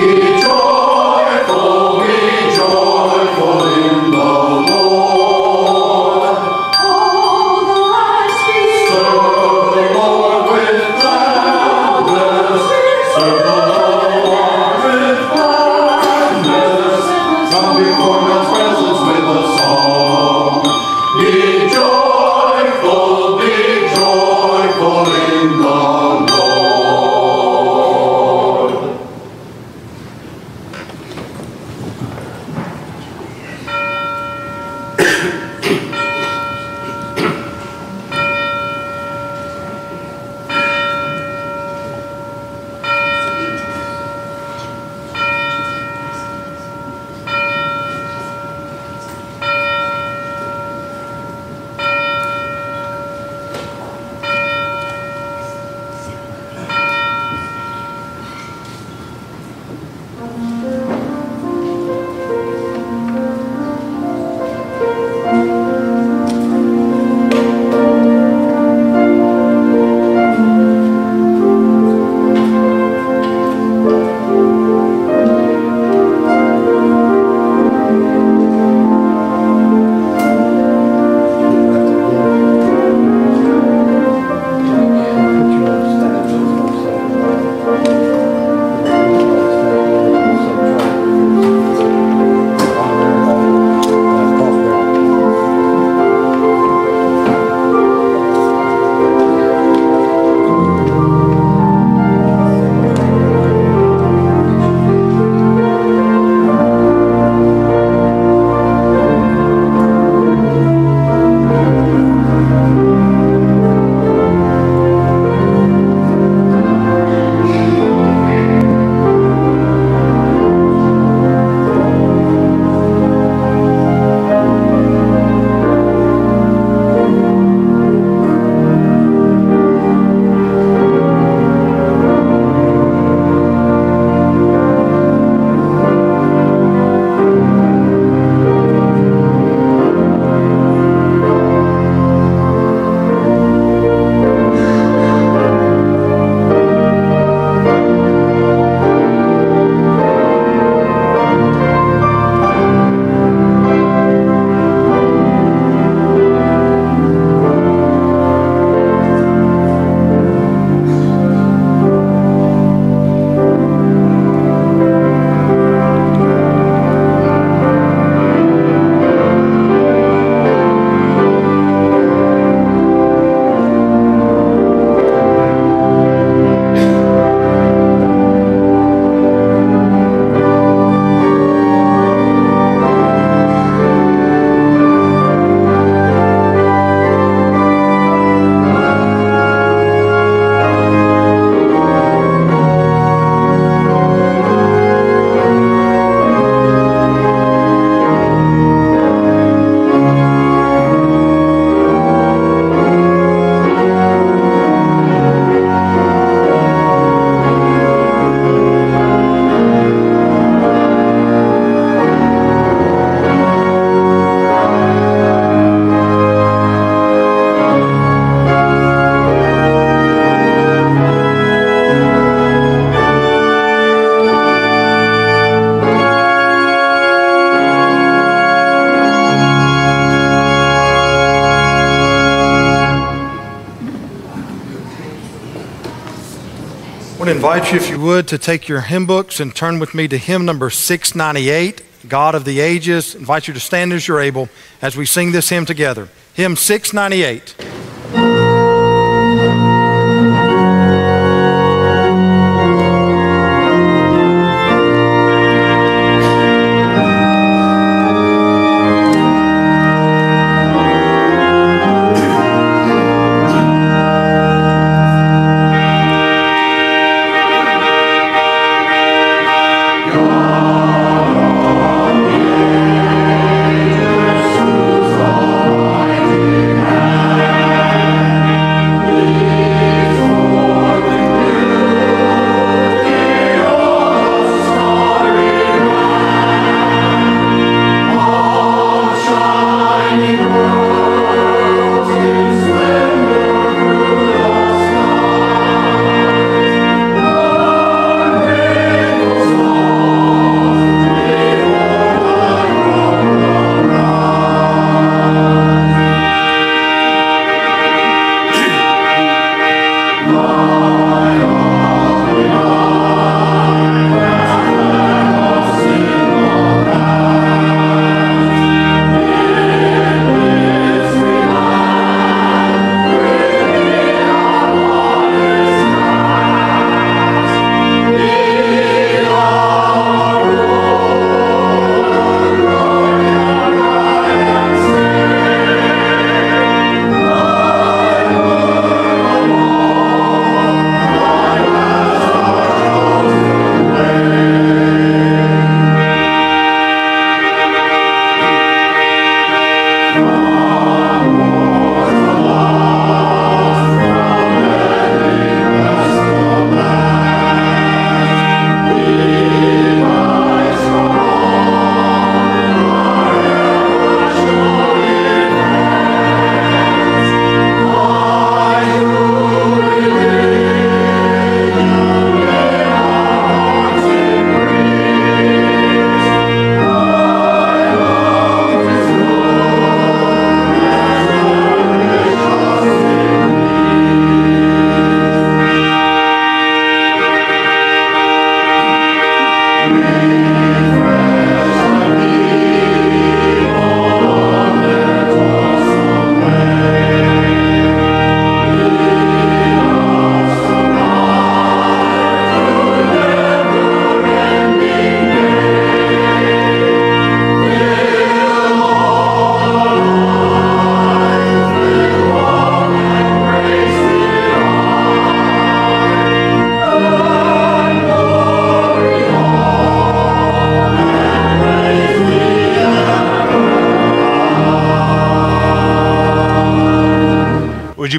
to invite you, if you would, to take your hymn books and turn with me to hymn number 698, God of the Ages. I invite you to stand as you're able as we sing this hymn together. Hymn 698.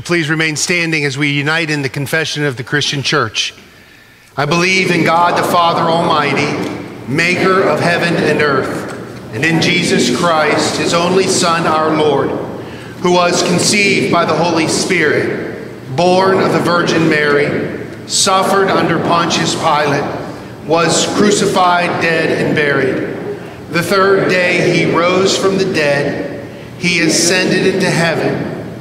You please remain standing as we unite in the confession of the Christian church? I believe in God the Father Almighty, maker of heaven and earth, and in Jesus Christ, his only Son, our Lord, who was conceived by the Holy Spirit, born of the Virgin Mary, suffered under Pontius Pilate, was crucified, dead, and buried. The third day he rose from the dead, he ascended into heaven,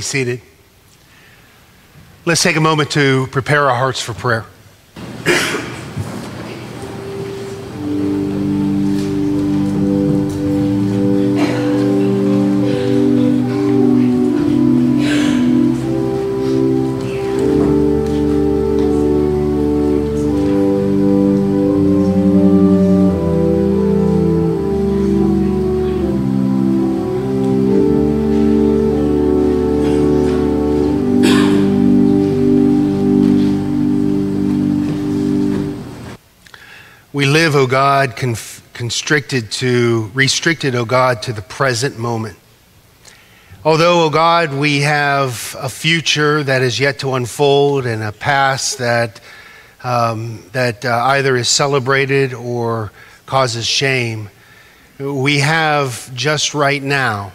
Be seated. Let's take a moment to prepare our hearts for prayer. God, constricted to, restricted, O God, to the present moment. Although, O God, we have a future that is yet to unfold and a past that, um, that uh, either is celebrated or causes shame, we have just right now.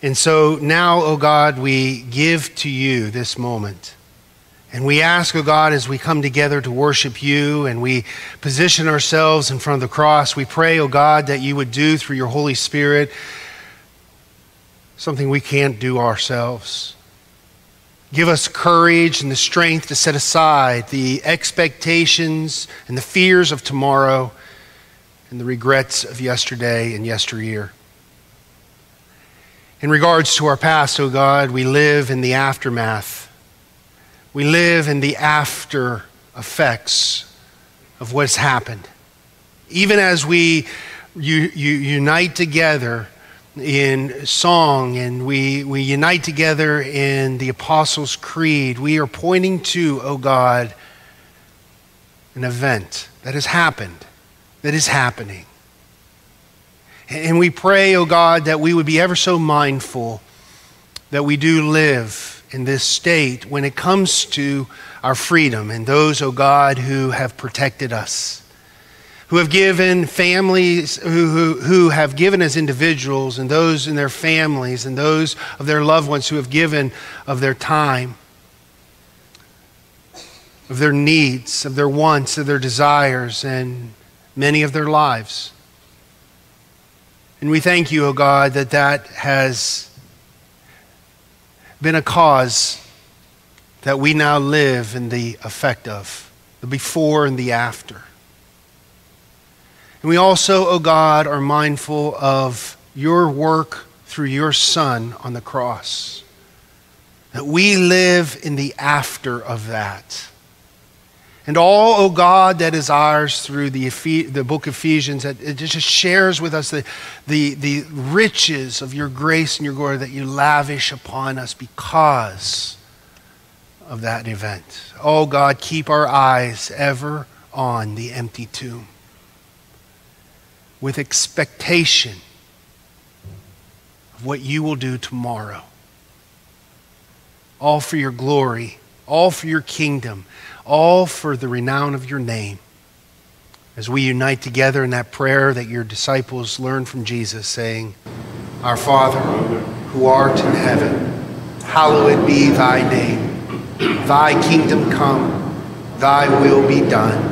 And so now, O God, we give to you this moment. And we ask, O oh God, as we come together to worship you and we position ourselves in front of the cross, we pray, O oh God, that you would do through your Holy Spirit something we can't do ourselves. Give us courage and the strength to set aside the expectations and the fears of tomorrow and the regrets of yesterday and yesteryear. In regards to our past, O oh God, we live in the aftermath we live in the after effects of what's happened. Even as we u- unite together in song and we, we unite together in the Apostles' Creed, we are pointing to, oh God, an event that has happened, that is happening. And we pray, oh God, that we would be ever so mindful that we do live in this state when it comes to our freedom and those, oh God, who have protected us, who have given families, who, who, who have given as individuals, and those in their families, and those of their loved ones who have given of their time, of their needs, of their wants, of their desires, and many of their lives. And we thank you, O oh God, that that has been a cause that we now live in the effect of, the before and the after. And we also, O oh God, are mindful of your work through your Son on the cross. That we live in the after of that. And all, O oh God, that is ours through the, the book of Ephesians, that it just shares with us the, the, the riches of your grace and your glory that you lavish upon us because of that event. Oh God, keep our eyes ever on the empty tomb with expectation of what you will do tomorrow. All for your glory, all for your kingdom all for the renown of your name. as we unite together in that prayer that your disciples learned from Jesus, saying, Our Father, who art in heaven, hallowed be thy name. Thy kingdom come, thy will be done,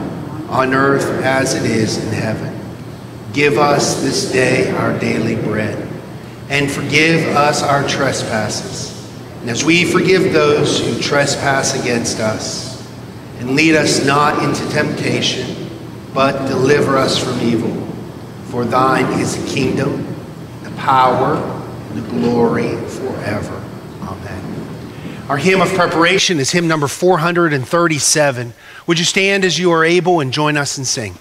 on earth as it is in heaven. Give us this day our daily bread, and forgive us our trespasses, and as we forgive those who trespass against us. And lead us not into temptation but deliver us from evil. For thine is the kingdom, the power, and the glory forever. Amen. Our hymn of preparation is hymn number 437. Would you stand as you are able and join us and sing?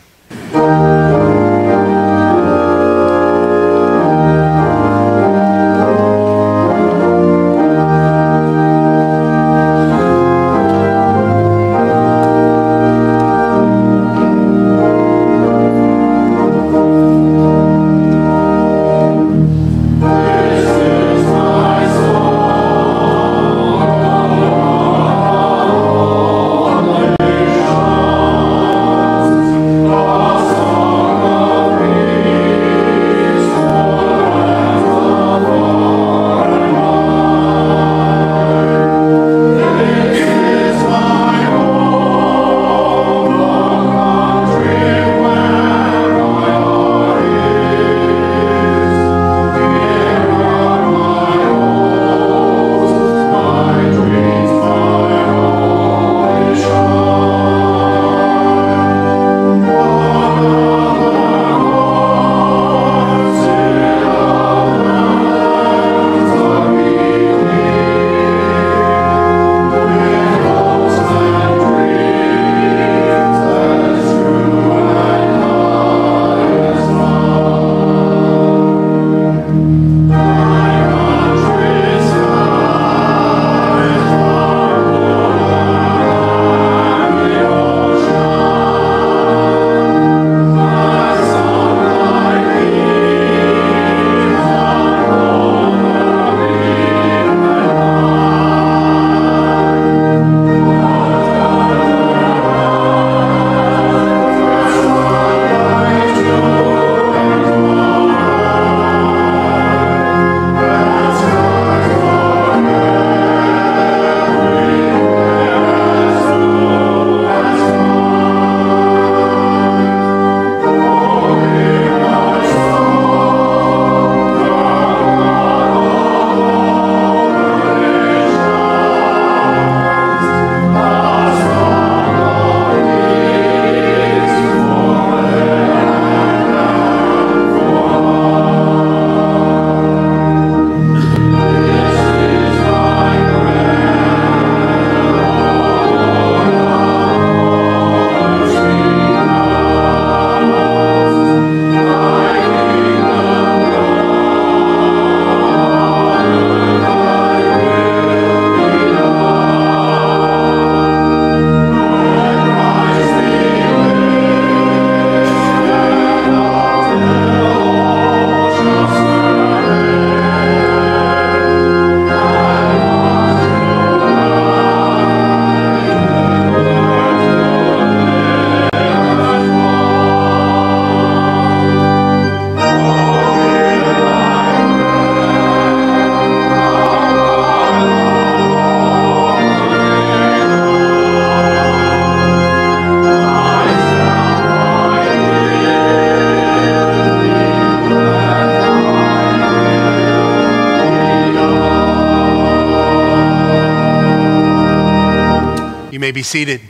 Be seated.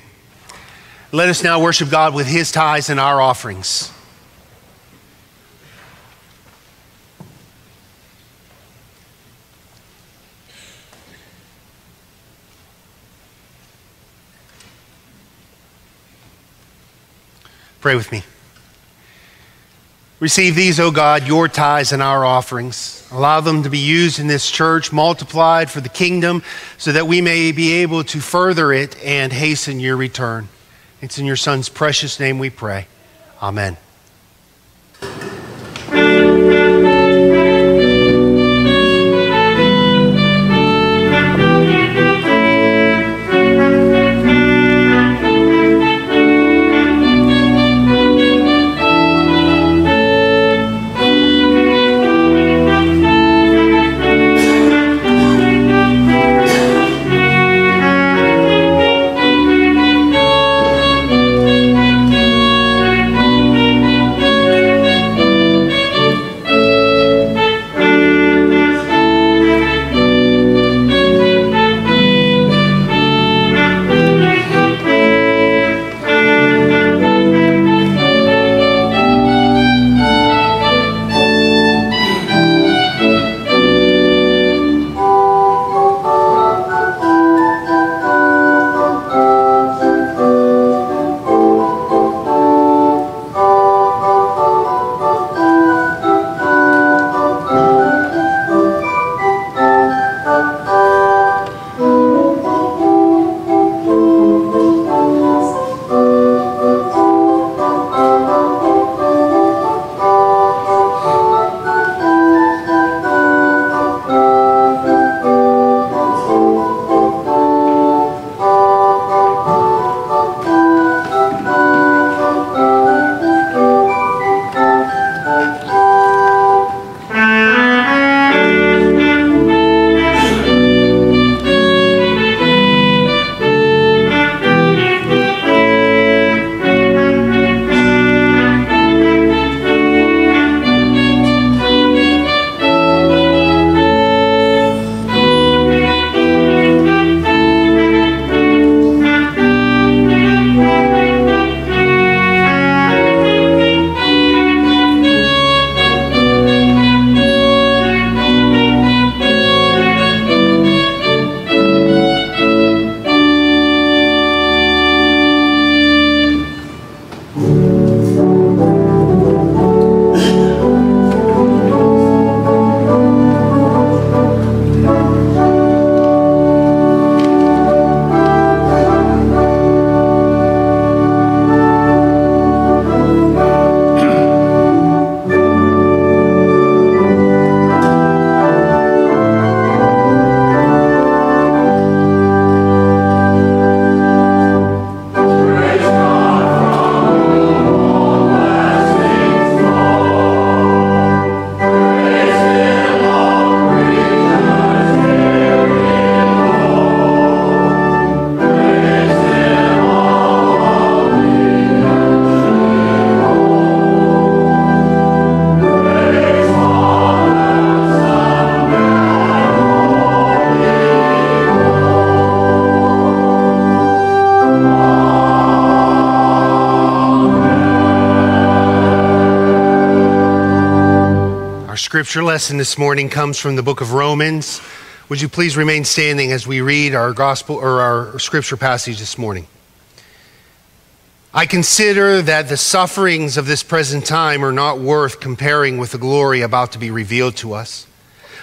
Let us now worship God with his tithes and our offerings. Pray with me. Receive these, O God, your tithes and our offerings. Allow them to be used in this church, multiplied for the kingdom, so that we may be able to further it and hasten your return. It's in your Son's precious name we pray. Amen. Scripture lesson this morning comes from the book of Romans. Would you please remain standing as we read our gospel or our scripture passage this morning? I consider that the sufferings of this present time are not worth comparing with the glory about to be revealed to us.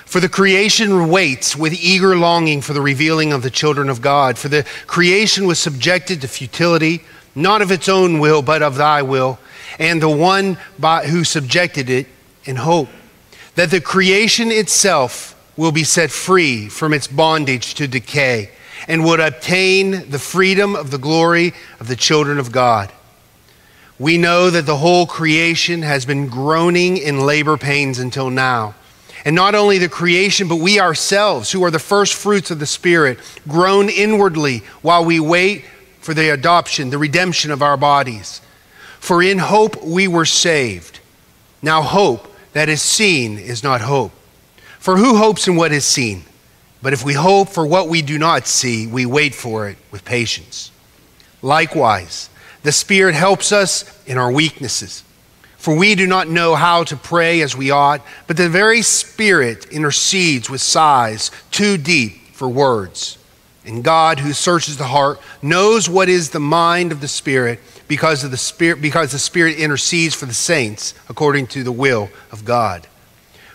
For the creation waits with eager longing for the revealing of the children of God. For the creation was subjected to futility, not of its own will, but of thy will, and the one by, who subjected it in hope that the creation itself will be set free from its bondage to decay and would obtain the freedom of the glory of the children of God. We know that the whole creation has been groaning in labor pains until now. And not only the creation, but we ourselves, who are the first fruits of the Spirit, groan inwardly while we wait for the adoption, the redemption of our bodies. For in hope we were saved. Now, hope that is seen is not hope. For who hopes in what is seen? But if we hope for what we do not see, we wait for it with patience. Likewise, the Spirit helps us in our weaknesses. For we do not know how to pray as we ought, but the very Spirit intercedes with sighs too deep for words. And God, who searches the heart, knows what is the mind of the Spirit, because of the Spirit, because the Spirit intercedes for the saints according to the will of God.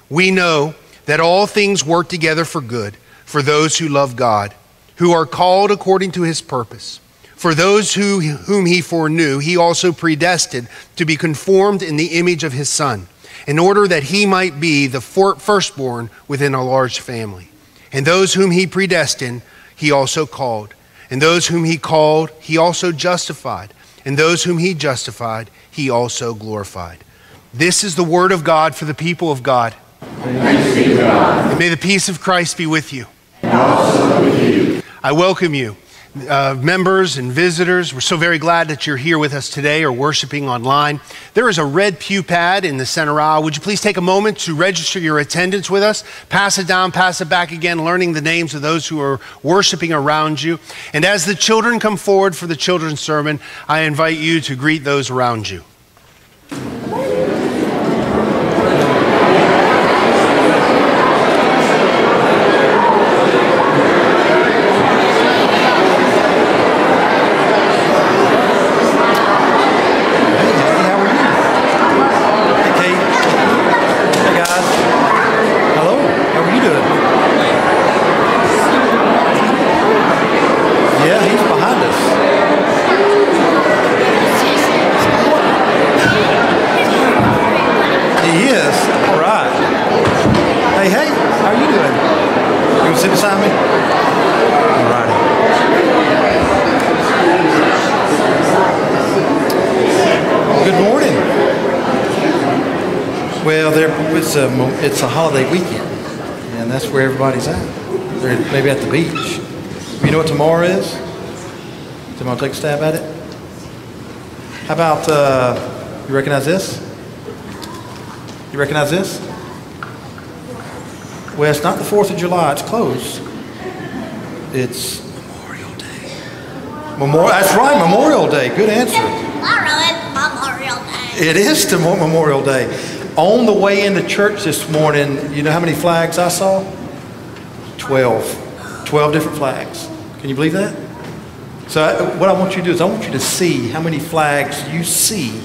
We know that all things work together for good for those who love God, who are called according to his purpose. For those who, whom he foreknew, he also predestined to be conformed in the image of his Son, in order that he might be the firstborn within a large family. And those whom he predestined, he also called. And those whom he called, he also justified. And those whom he justified, he also glorified. This is the word of God for the people of God. And may the peace of Christ be with you. With you. I welcome you uh, members and visitors. We're so very glad that you're here with us today or worshiping online. There is a red pew pad in the center aisle. Would you please take a moment to register your attendance with us? Pass it down, pass it back again, learning the names of those who are worshiping around you. And as the children come forward for the children's sermon, I invite you to greet those around you. It's a holiday weekend, and that's where everybody's at. They're maybe at the beach. You know what tomorrow is? Somebody take a stab at it? How about, uh, you recognize this? You recognize this? Well, it's not the 4th of July, it's close. It's Memorial Day. Memorial, that's right, Memorial Day. Good answer. Tomorrow is Memorial Day. It is tomorrow, Memorial Day. On the way into church this morning, you know how many flags I saw? 12. 12 different flags. Can you believe that? So, I, what I want you to do is, I want you to see how many flags you see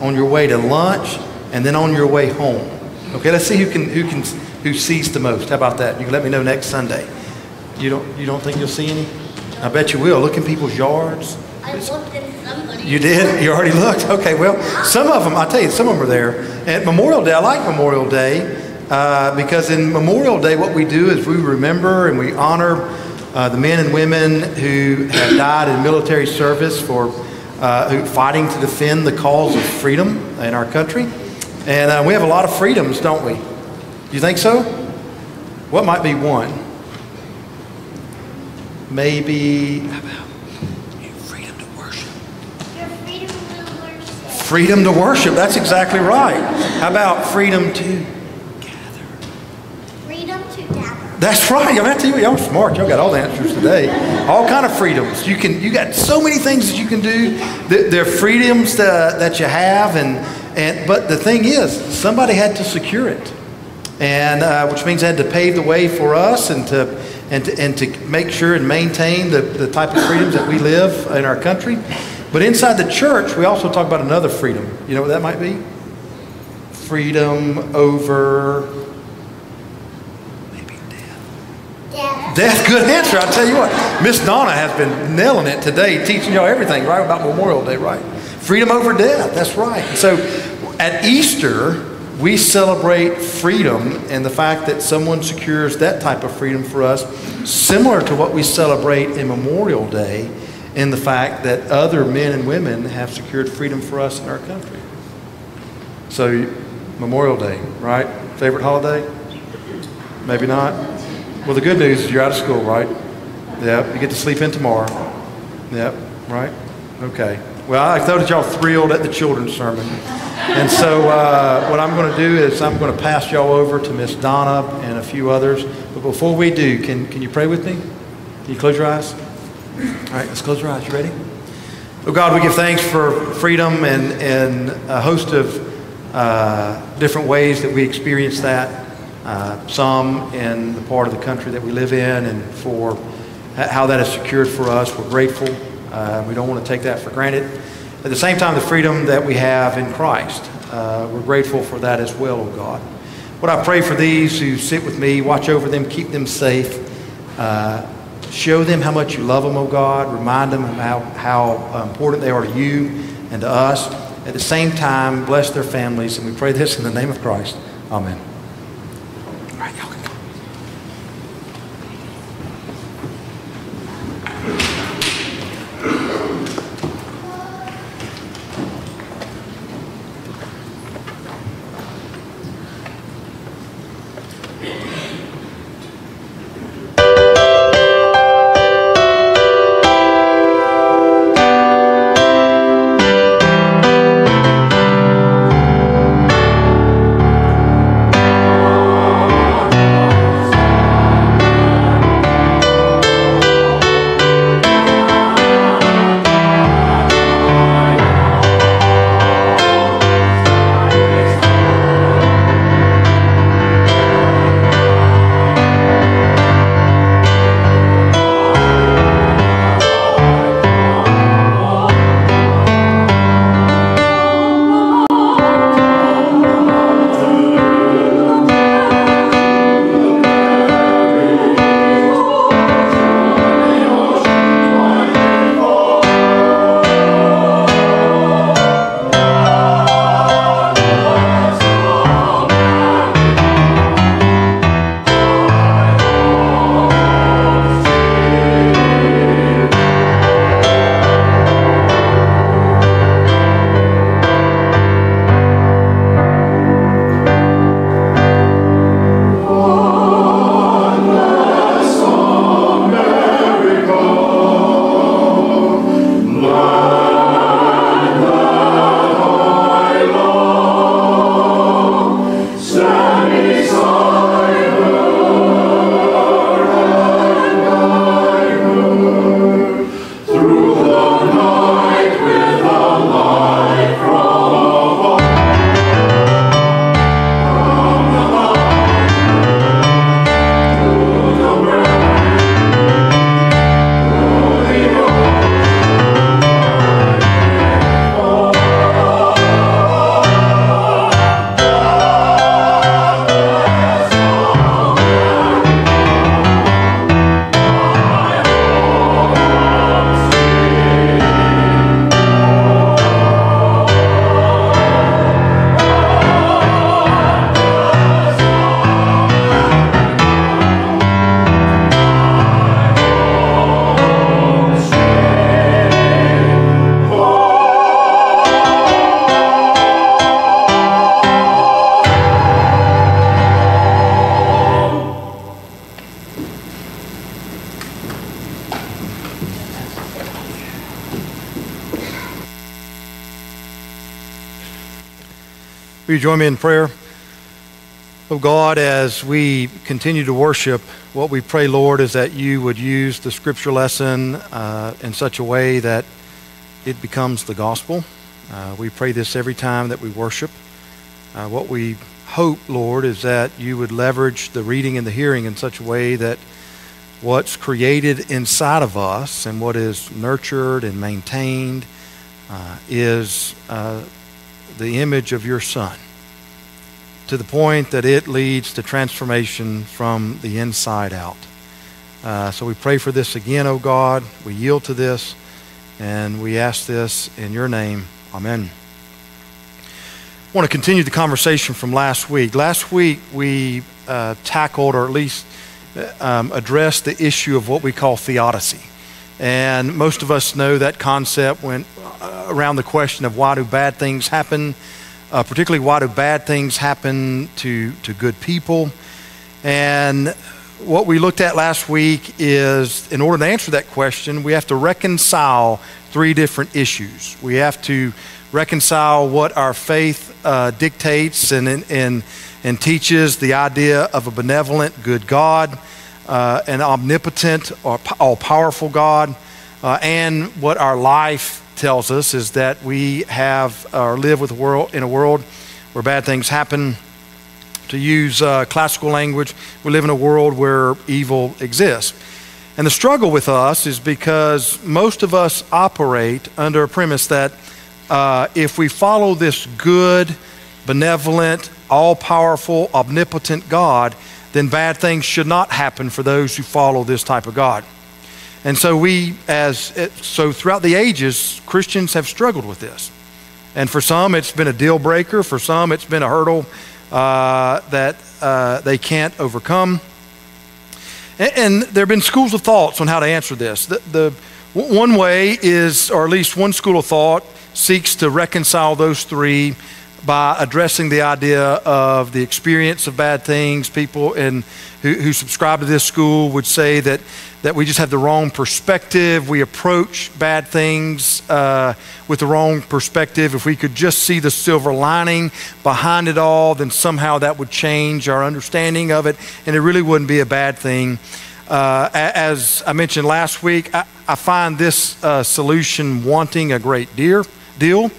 on your way to lunch and then on your way home. Okay, let's see who can, who can, who sees the most. How about that? You can let me know next Sunday. You don't, you don't think you'll see any? I bet you will. Look in people's yards. I looked in you did? You already looked? Okay, well, some of them, I'll tell you, some of them are there. At Memorial Day, I like Memorial Day uh, because in Memorial Day, what we do is we remember and we honor uh, the men and women who have died in military service for uh, fighting to defend the cause of freedom in our country. And uh, we have a lot of freedoms, don't we? Do you think so? What might be one? Maybe, Freedom to worship. That's exactly right. How about freedom to gather? Freedom to gather. That's right. Tell you, y'all smart. Y'all got all the answers today. All kind of freedoms. You can. You got so many things that you can do. There are freedoms that, that you have, and and but the thing is, somebody had to secure it. and uh, which means they had to pave the way for us and to, and to, and to make sure and maintain the, the type of freedoms that we live in our country. But inside the church, we also talk about another freedom. You know what that might be? Freedom over maybe death. Death. Death, good answer. I tell you what, Miss Donna has been nailing it today, teaching y'all everything right about Memorial Day, right? Freedom over death. That's right. So at Easter, we celebrate freedom and the fact that someone secures that type of freedom for us, similar to what we celebrate in Memorial Day, in the fact that other men and women have secured freedom for us in our country. So, Memorial Day, right? Favorite holiday? Maybe not. Well, the good news is you're out of school, right? Yep. You get to sleep in tomorrow. Yep. Right? Okay. Well, I thought that y'all thrilled at the children's sermon. And so, uh, what I'm going to do is I'm going to pass y'all over to Miss Donna and a few others. But before we do, can, can you pray with me? Can you close your eyes? All right, let's close our eyes. You ready? Oh God, we give thanks for freedom and, and a host of uh, different ways that we experience that. Uh, some in the part of the country that we live in, and for how that is secured for us. We're grateful. Uh, we don't want to take that for granted. At the same time, the freedom that we have in Christ, uh, we're grateful for that as well, oh God. What I pray for these who sit with me, watch over them, keep them safe. Uh, Show them how much you love them, oh God. Remind them how, how important they are to you and to us. At the same time, bless their families. And we pray this in the name of Christ. Amen. Will you join me in prayer? Oh God, as we continue to worship, what we pray, Lord, is that you would use the scripture lesson uh, in such a way that it becomes the gospel. Uh, we pray this every time that we worship. Uh, what we hope, Lord, is that you would leverage the reading and the hearing in such a way that what's created inside of us and what is nurtured and maintained uh, is uh, the image of your Son to the point that it leads to transformation from the inside out. Uh, so we pray for this again, O oh God. We yield to this, and we ask this in your name. Amen. I want to continue the conversation from last week. Last week, we uh, tackled, or at least uh, um, addressed, the issue of what we call theodicy. And most of us know that concept went uh, around the question of why do bad things happen uh, particularly why do bad things happen to, to good people. And what we looked at last week is in order to answer that question, we have to reconcile three different issues. We have to reconcile what our faith uh, dictates and, and, and teaches the idea of a benevolent, good God, uh, an omnipotent or all powerful God, uh, and what our life tells us is that we have or live with world in a world where bad things happen. To use uh, classical language, we live in a world where evil exists. And the struggle with us is because most of us operate under a premise that uh, if we follow this good, benevolent, all powerful, omnipotent God, then bad things should not happen for those who follow this type of God. And so we, as so throughout the ages, Christians have struggled with this. And for some, it's been a deal breaker. For some, it's been a hurdle uh, that uh, they can't overcome. And, and, there have been schools of thoughts on how to answer this. The, the one way is, or at least one school of thought, seeks to reconcile those three by addressing the idea of the experience of bad things. People in, who, who subscribe to this school would say that, that we just have the wrong perspective. We approach bad things uh, with the wrong perspective. If we could just see the silver lining behind it all, then somehow that would change our understanding of it, and it really wouldn't be a bad thing. Uh, as I mentioned last week, I, I find this uh, solution wanting a great deal. deal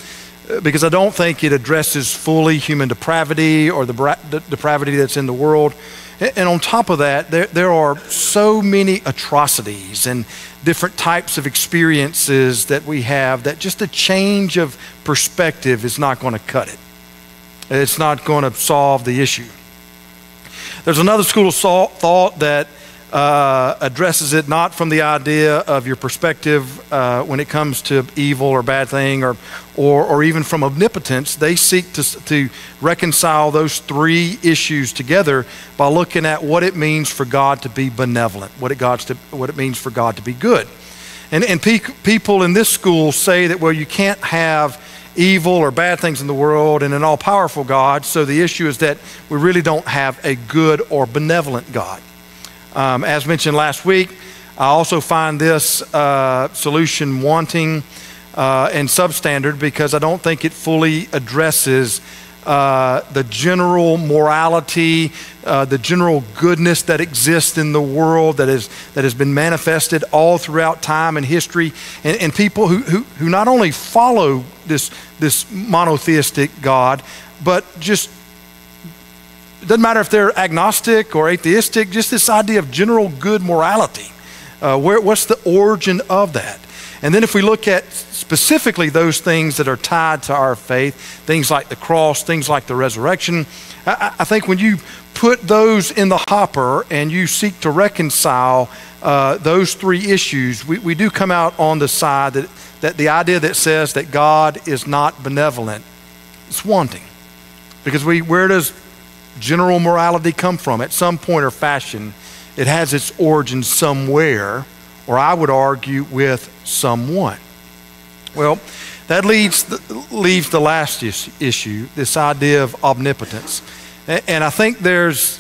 Uh, because I don't think it addresses fully human depravity or the, depravity that's in the world. And on top of that, there, there are so many atrocities and different types of experiences that we have that just a change of perspective is not going to cut it. It's not going to solve the issue. There's another school of thought that uh, addresses it not from the idea of your perspective uh, when it comes to evil or bad thing or, or, or even from omnipotence. They seek to, to reconcile those three issues together by looking at what it means for God to be benevolent, what it, God's to, what it means for God to be good. And, and pe- people in this school say that, well, you can't have evil or bad things in the world and an all powerful God. So the issue is that we really don't have a good or benevolent God. Um, as mentioned last week, I also find this uh, solution wanting uh, and substandard because I don't think it fully addresses uh, the general morality, uh, the general goodness that exists in the world that, is, that has been manifested all throughout time and history. And, and people who, who, who not only follow this, this monotheistic God, but just doesn't matter if they're agnostic or atheistic, just this idea of general good morality. Uh, where, what's the origin of that? And then if we look at specifically those things that are tied to our faith, things like the cross, things like the resurrection, I, I think when you put those in the hopper and you seek to reconcile uh, those three issues, we, we do come out on the side that, that the idea that says that God is not benevolent is wanting. Because we, where does general morality come from? At some point or fashion, it has its origin somewhere, or I would argue with someone. Well, that leads leaves the last is, issue, this idea of omnipotence. And, and I think there's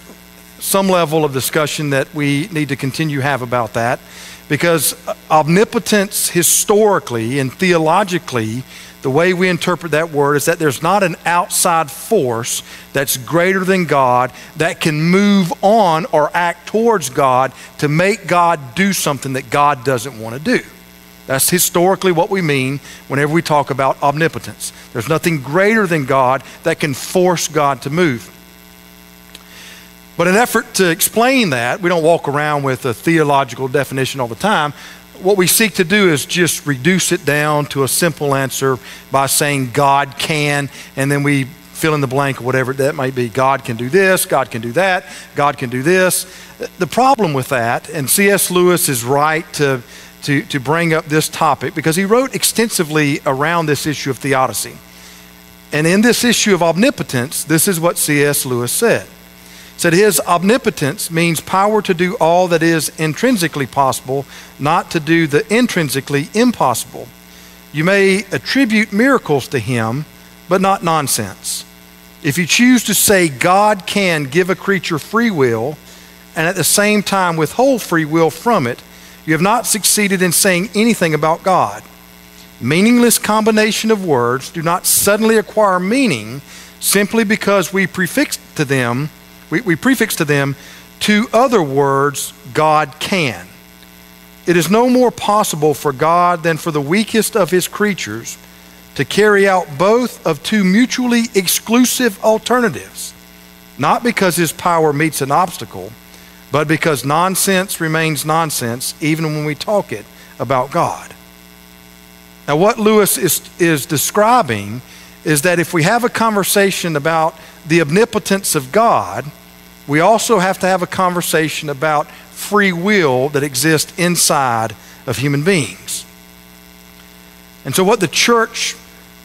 some level of discussion that we need to continue have about that because uh, omnipotence historically and theologically the way we interpret that word is that there's not an outside force that's greater than God that can move on or act towards God to make God do something that God doesn't want to do. That's historically what we mean whenever we talk about omnipotence. There's nothing greater than God that can force God to move. But in an effort to explain that, we don't walk around with a theological definition all the time. What we seek to do is just reduce it down to a simple answer by saying God can, and then we fill in the blank whatever that might be. God can do this, God can do that, God can do this. The problem with that, and C.S. Lewis is right to, to, to bring up this topic because he wrote extensively around this issue of theodicy. And in this issue of omnipotence, this is what C.S. Lewis said said his omnipotence means power to do all that is intrinsically possible, not to do the intrinsically impossible. You may attribute miracles to him, but not nonsense. If you choose to say God can give a creature free will and at the same time withhold free will from it, you have not succeeded in saying anything about God. Meaningless combination of words do not suddenly acquire meaning simply because we prefix to them we, we prefix to them two other words, God can. It is no more possible for God than for the weakest of his creatures to carry out both of two mutually exclusive alternatives, not because his power meets an obstacle, but because nonsense remains nonsense even when we talk it about God. Now, what Lewis is, is describing is that if we have a conversation about the omnipotence of God, we also have to have a conversation about free will that exists inside of human beings. And so, what the church,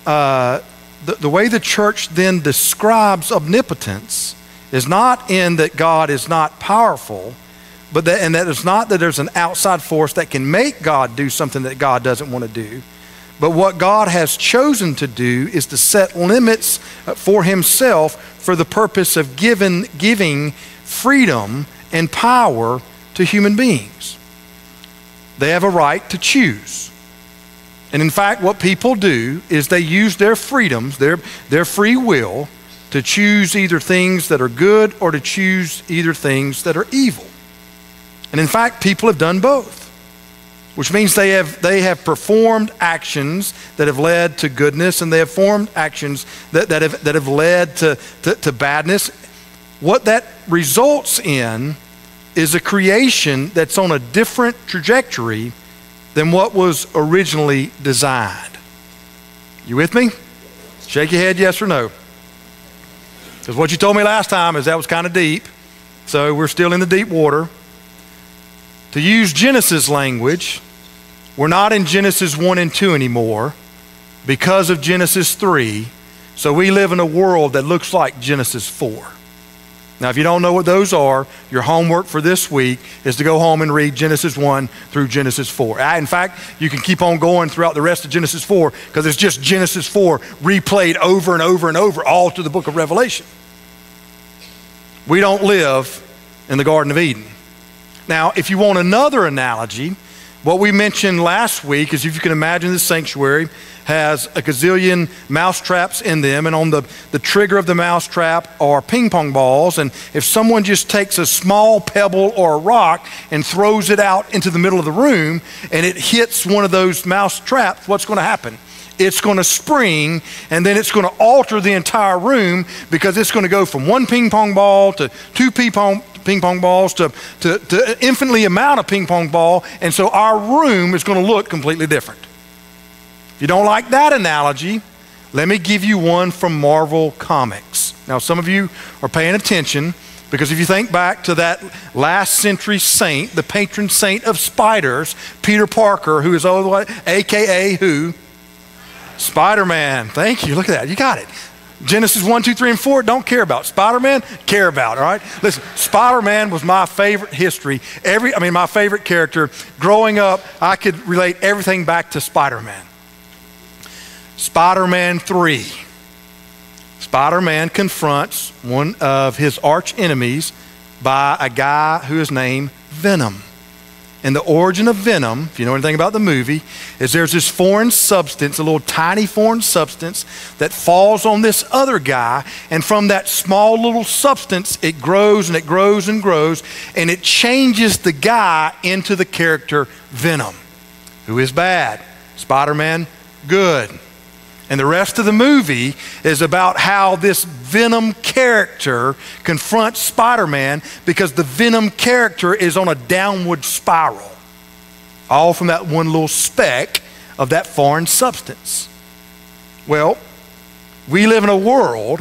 uh, the, the way the church then describes omnipotence is not in that God is not powerful, but that, and that it's not that there's an outside force that can make God do something that God doesn't want to do. But what God has chosen to do is to set limits uh, for himself for the purpose of giving, giving freedom and power to human beings. They have a right to choose. And in fact, what people do is they use their freedoms, their, their free will, to choose either things that are good or to choose either things that are evil. And in fact, people have done both which means they have, they have performed actions that have led to goodness and they have formed actions that, that, have, that have led to, to, to badness. What that results in is a creation that's on a different trajectory than what was originally designed. You with me? Shake your head, yes or no. Because what you told me last time is that was kind of deep. So we're still in the deep water. To use Genesis language, we're not in Genesis 1 and 2 anymore because of Genesis 3. So we live in a world that looks like Genesis 4. Now, if you don't know what those are, your homework for this week is to go home and read Genesis 1 through Genesis 4. In fact, you can keep on going throughout the rest of Genesis 4 because it's just Genesis 4 replayed over and over and over, all through the book of Revelation. We don't live in the Garden of Eden. Now, if you want another analogy, what we mentioned last week is if you can imagine the sanctuary has a gazillion mouse traps in them, and on the, the trigger of the mouse trap are ping pong balls. And if someone just takes a small pebble or a rock and throws it out into the middle of the room and it hits one of those mouse traps, what's going to happen? It's going to spring and then it's going to alter the entire room because it's going to go from one ping pong ball to two ping pong, ping pong balls to, to, to infinitely amount of ping pong ball. And so our room is going to look completely different. If you don't like that analogy, let me give you one from Marvel Comics. Now, some of you are paying attention because if you think back to that last century saint, the patron saint of spiders, Peter Parker, who is AKA who? Spider Man. Thank you. Look at that. You got it. Genesis 1, 2, 3, and 4, don't care about. Spider Man, care about, all right? Listen, Spider Man was my favorite history. Every, I mean, my favorite character. Growing up, I could relate everything back to Spider Man. Spider Man 3. Spider Man confronts one of his arch enemies by a guy who is named Venom. And the origin of venom, if you know anything about the movie, is there's this foreign substance, a little tiny foreign substance that falls on this other guy. And from that small little substance, it grows and it grows and grows, and it changes the guy into the character Venom. Who is bad? Spider Man, good. And the rest of the movie is about how this Venom character confronts Spider Man because the Venom character is on a downward spiral, all from that one little speck of that foreign substance. Well, we live in a world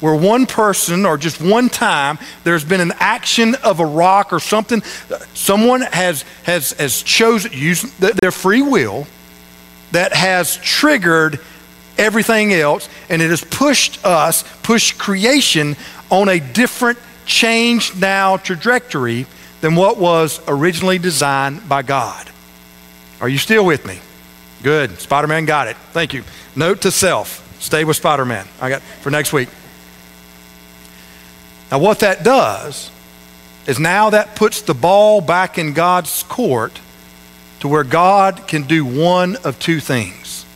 where one person or just one time there's been an action of a rock or something, someone has, has, has chosen, using their free will, that has triggered everything else, and it has pushed us, pushed creation on a different, changed now trajectory than what was originally designed by God. Are you still with me? Good. Spider Man got it. Thank you. Note to self stay with Spider Man. I got for next week. Now, what that does is now that puts the ball back in God's court to where God can do one of two things.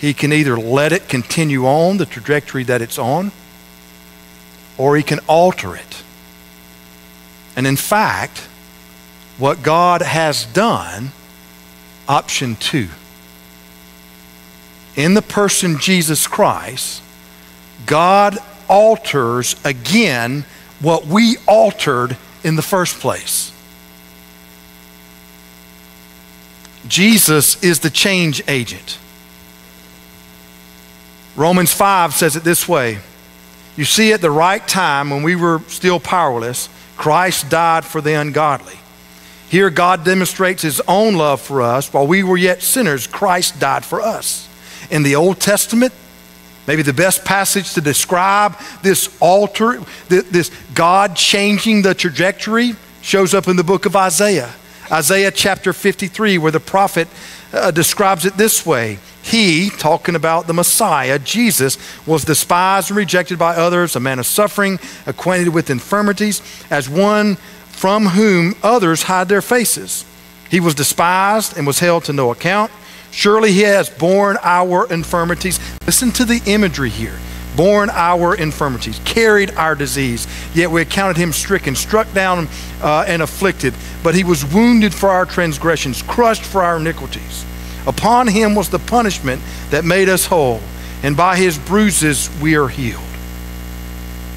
He can either let it continue on the trajectory that it's on, or he can alter it. And in fact, what God has done, option two, in the person Jesus Christ, God alters again what we altered in the first place. Jesus is the change agent. Romans 5 says it this way You see, at the right time, when we were still powerless, Christ died for the ungodly. Here, God demonstrates his own love for us. While we were yet sinners, Christ died for us. In the Old Testament, maybe the best passage to describe this alter, this God changing the trajectory, shows up in the book of Isaiah. Isaiah chapter 53, where the prophet uh, describes it this way He, talking about the Messiah, Jesus, was despised and rejected by others, a man of suffering, acquainted with infirmities, as one from whom others hide their faces. He was despised and was held to no account. Surely he has borne our infirmities. Listen to the imagery here borne our infirmities, carried our disease. Yet we accounted him stricken, struck down, uh, and afflicted. But he was wounded for our transgressions, crushed for our iniquities. Upon him was the punishment that made us whole, and by his bruises we are healed.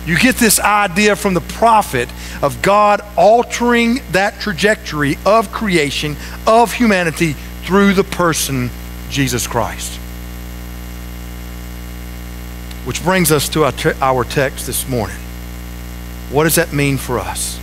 You get this idea from the prophet of God altering that trajectory of creation, of humanity, through the person Jesus Christ. Which brings us to our, te- our text this morning. What does that mean for us?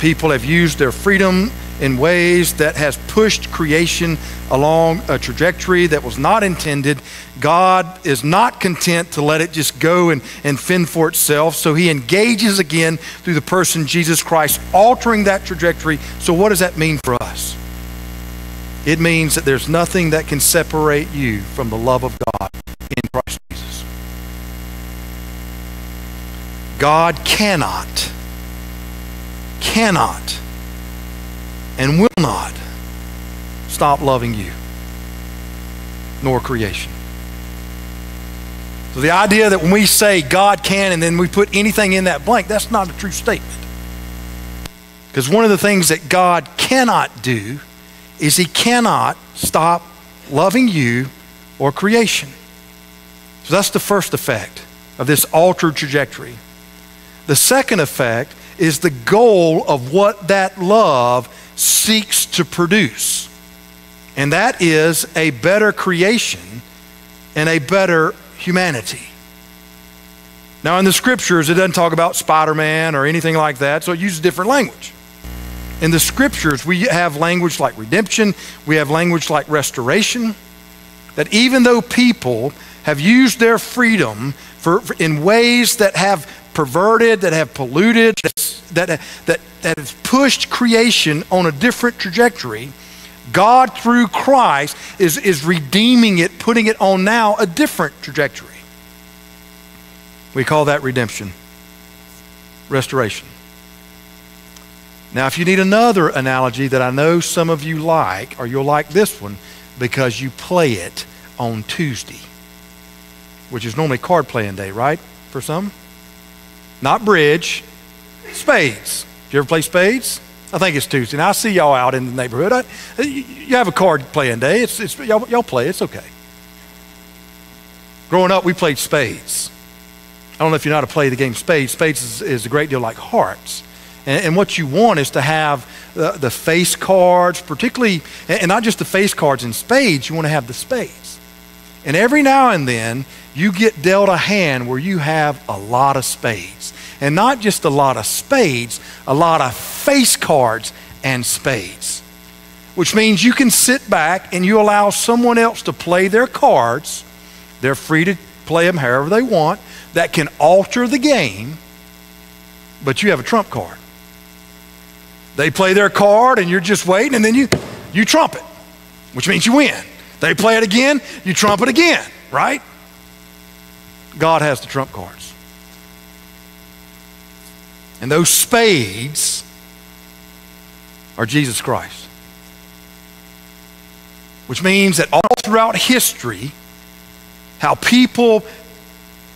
People have used their freedom in ways that has pushed creation along a trajectory that was not intended. God is not content to let it just go and, and fend for itself, so he engages again through the person Jesus Christ, altering that trajectory. So, what does that mean for us? It means that there's nothing that can separate you from the love of God God cannot, cannot, and will not stop loving you, nor creation. So the idea that when we say God can and then we put anything in that blank, that's not a true statement. Because one of the things that God cannot do is He cannot stop loving you or creation. So that's the first effect of this altered trajectory. The second effect is the goal of what that love seeks to produce. And that is a better creation and a better humanity. Now, in the scriptures, it doesn't talk about Spider Man or anything like that, so it uses different language. In the scriptures, we have language like redemption, we have language like restoration. That even though people have used their freedom for, for in ways that have perverted, that have polluted, that, that, that has pushed creation on a different trajectory, God, through Christ, is, is redeeming it, putting it on now a different trajectory. We call that redemption, restoration. Now, if you need another analogy that I know some of you like, or you'll like this one because you play it on Tuesday, which is normally card playing day, right? For some? Not bridge, spades. Do you ever play spades? I think it's Tuesday. Now I see y'all out in the neighborhood. I, you have a card playing day. It's, it's, y'all, y'all play. It's okay. Growing up, we played spades. I don't know if you know how to play the game spades. Spades is, is a great deal like hearts. And, and, what you want is to have the, the face cards, particularly, and not just the face cards in spades, you want to have the spades. And every now and then, you get dealt a hand where you have a lot of spades. And not just a lot of spades, a lot of face cards and spades. Which means you can sit back and you allow someone else to play their cards. They're free to play them however they want. That can alter the game, but you have a trump card. They play their card and you're just waiting, and then you, you trump it, which means you win. They play it again, you trump it again, right? God has the trump cards. And those spades are Jesus Christ. Which means that all throughout history, how people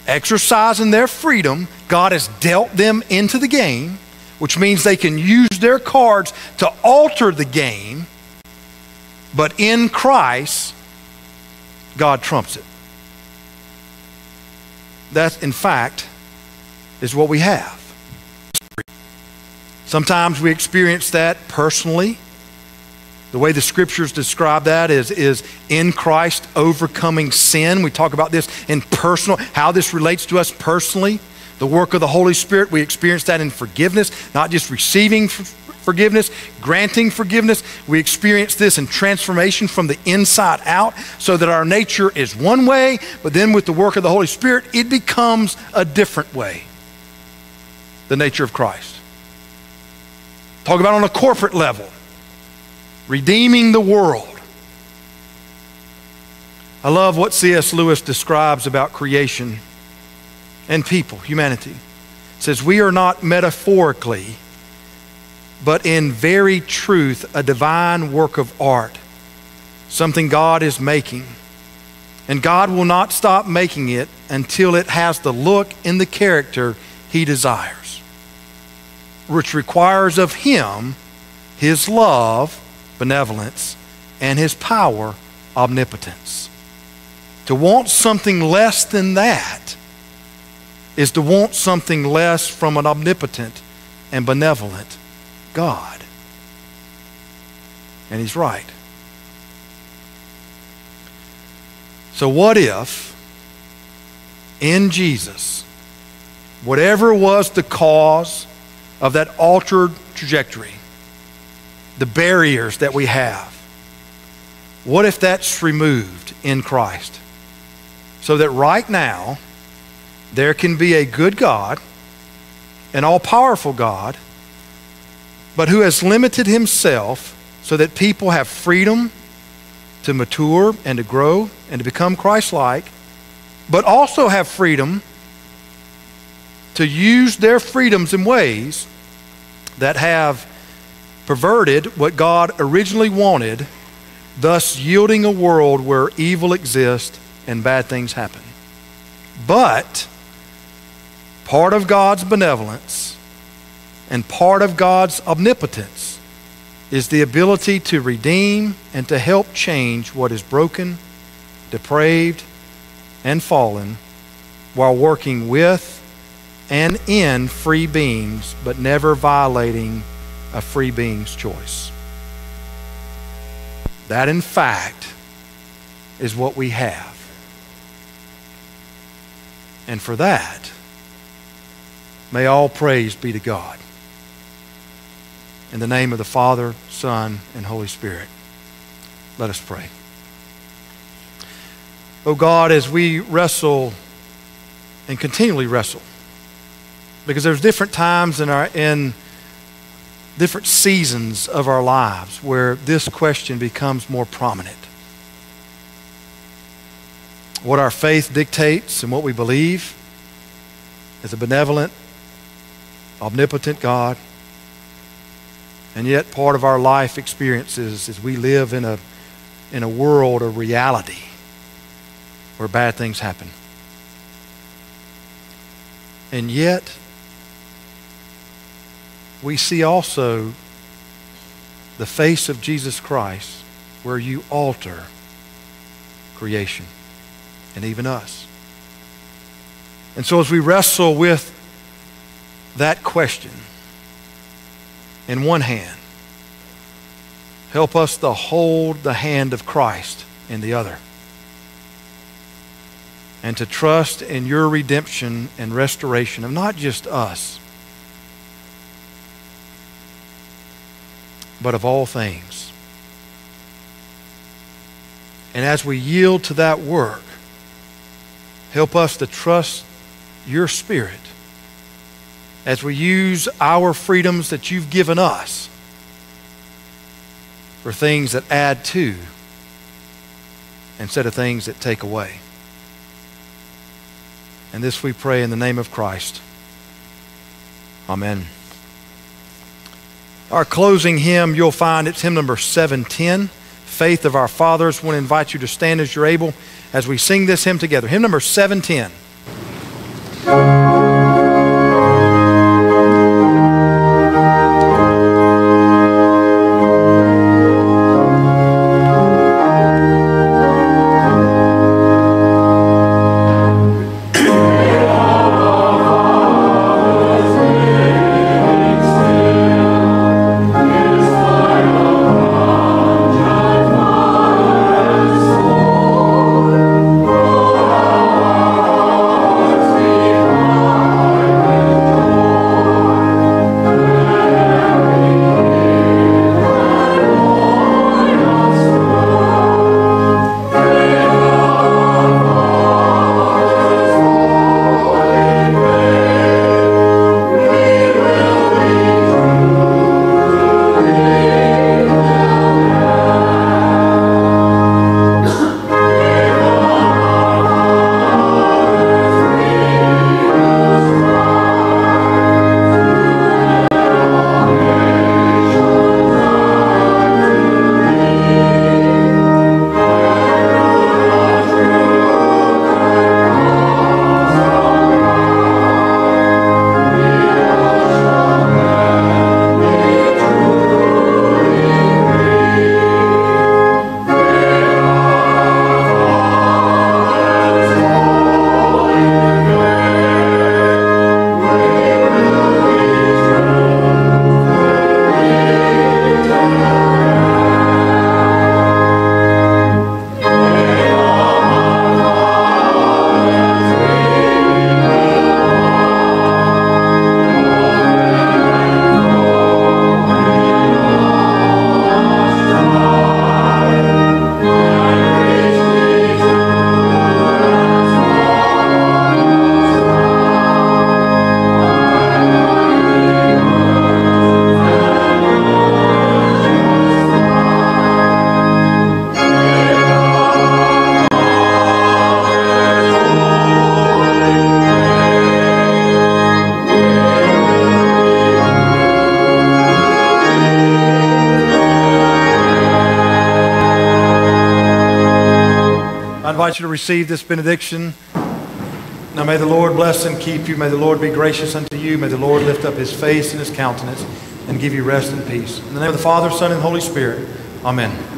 exercising their freedom, God has dealt them into the game, which means they can use their cards to alter the game. But in Christ, God trumps it. That, in fact, is what we have. Sometimes we experience that personally. The way the scriptures describe that is, is in Christ overcoming sin. We talk about this in personal, how this relates to us personally. The work of the Holy Spirit, we experience that in forgiveness, not just receiving forgiveness, granting forgiveness. We experience this in transformation from the inside out so that our nature is one way, but then with the work of the Holy Spirit, it becomes a different way. The nature of Christ. Talk about on a corporate level, redeeming the world. I love what C.S. Lewis describes about creation and people, humanity. It says, We are not metaphorically but in very truth, a divine work of art, something God is making. And God will not stop making it until it has the look and the character He desires, which requires of Him His love, benevolence, and His power, omnipotence. To want something less than that is to want something less from an omnipotent and benevolent God. And he's right. So, what if in Jesus, whatever was the cause of that altered trajectory, the barriers that we have, what if that's removed in Christ? So that right now, there can be a good God, an all powerful God but who has limited himself so that people have freedom to mature and to grow and to become Christ like, but also have freedom to use their freedoms in ways that have perverted what God originally wanted, thus yielding a world where evil exists and bad things happen. But part of God's benevolence and part of God's omnipotence is the ability to redeem and to help change what is broken, depraved, and fallen while working with and in free beings, but never violating a free being's choice. That, in fact, is what we have. And for that, may all praise be to God. In the name of the Father, Son, and Holy Spirit, let us pray. Oh God, as we wrestle and continually wrestle, because there's different times in our in different seasons of our lives where this question becomes more prominent. What our faith dictates and what we believe is a benevolent, omnipotent God and yet, part of our life experiences is we live in a, in a world of reality where bad things happen. And yet, we see also the face of Jesus Christ where you alter creation and even us. And so as we wrestle with that question, in one hand, help us to hold the hand of Christ in the other. And to trust in your redemption and restoration of not just us, but of all things. And as we yield to that work, help us to trust your Spirit as we use our freedoms that you've given us for things that add to instead of things that take away. And this we pray in the name of Christ. Amen. Our closing hymn, you'll find it's hymn number 710, Faith of Our Fathers. Want to invite you to stand as you're able as we sing this hymn together. Hymn number 710. Invite you to receive this benediction. Now may the Lord bless and keep you. May the Lord be gracious unto you. May the Lord lift up his face and his countenance and give you rest and peace. In the name of the Father, Son, and Holy Spirit. Amen.